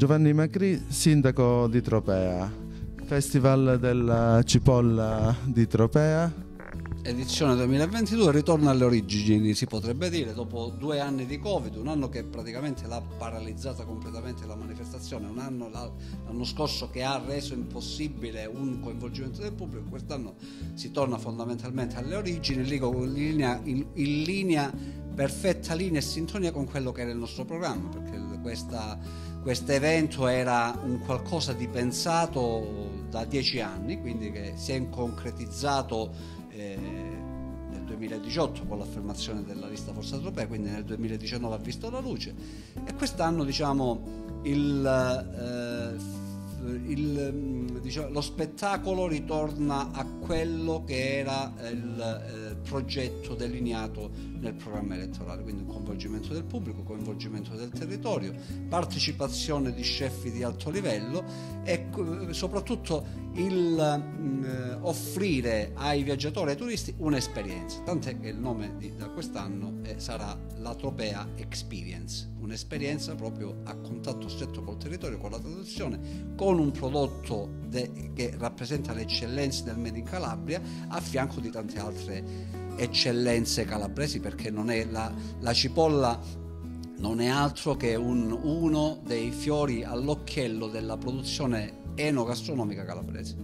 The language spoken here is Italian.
Giovanni Macri, sindaco di Tropea. Festival della cipolla di Tropea. Edizione 2022 ritorna alle origini, si potrebbe dire, dopo due anni di Covid, un anno che praticamente l'ha paralizzata completamente la manifestazione, un anno l'anno scorso che ha reso impossibile un coinvolgimento del pubblico, quest'anno si torna fondamentalmente alle origini, in linea, in, in linea perfetta linea e sintonia con quello che era il nostro programma, perché questo evento era un qualcosa di pensato da dieci anni, quindi che si è concretizzato eh, nel 2018 con l'affermazione della lista Forza Europea, quindi nel 2019 ha visto la luce. E quest'anno diciamo il, eh, il, diciamo, lo spettacolo ritorna a quello che era il eh, progetto delineato nel programma elettorale, quindi un coinvolgimento del pubblico, coinvolgimento del territorio, partecipazione di chef di alto livello e soprattutto il mh, mm, offrire ai viaggiatori e ai turisti un'esperienza, tant'è che il nome di, da quest'anno è, sarà la Tropea Experience, un'esperienza proprio a contatto stretto col territorio, con la tradizione, con un prodotto de, che rappresenta le eccellenze del Made in Calabria a fianco di tante altre eccellenze calabresi perché la, la cipolla non è altro che un, uno dei fiori all'occhiello della produzione enogastronomica calabrese.